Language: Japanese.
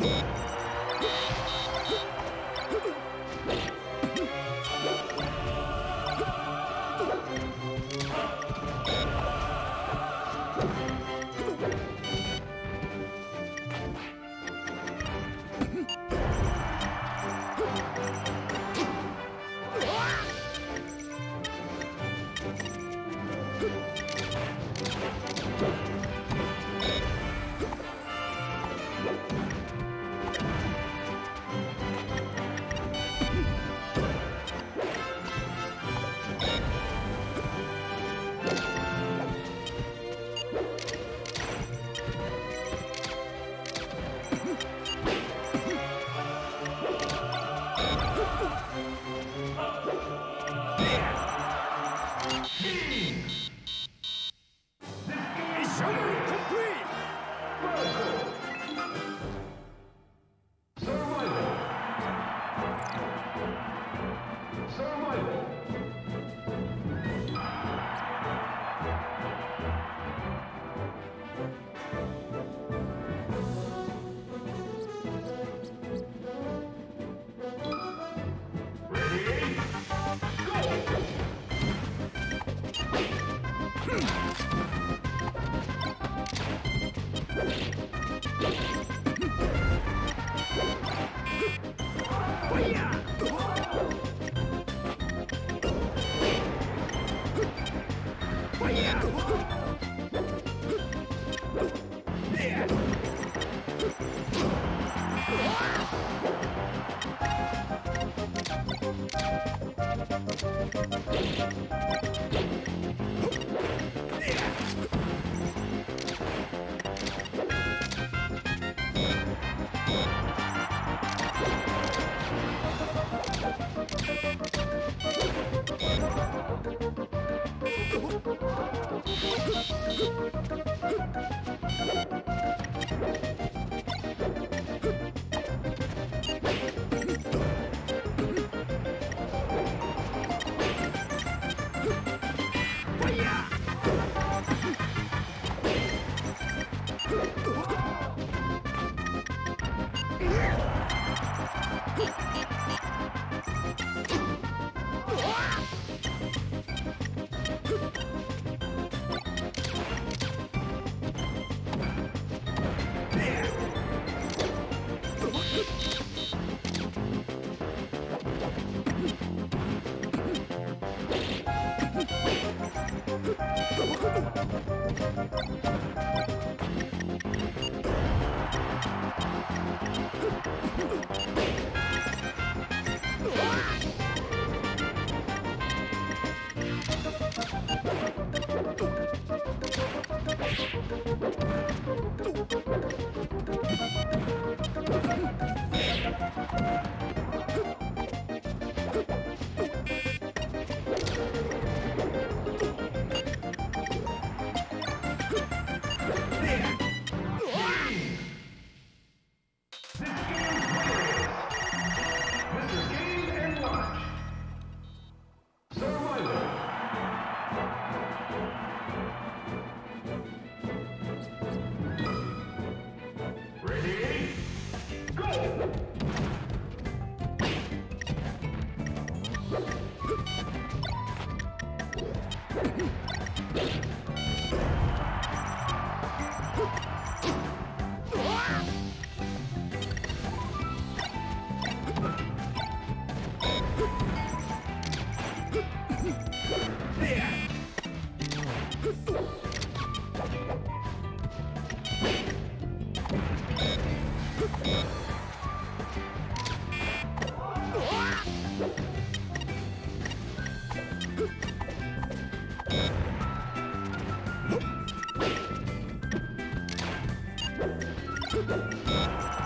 えっ? Yeah! えっ?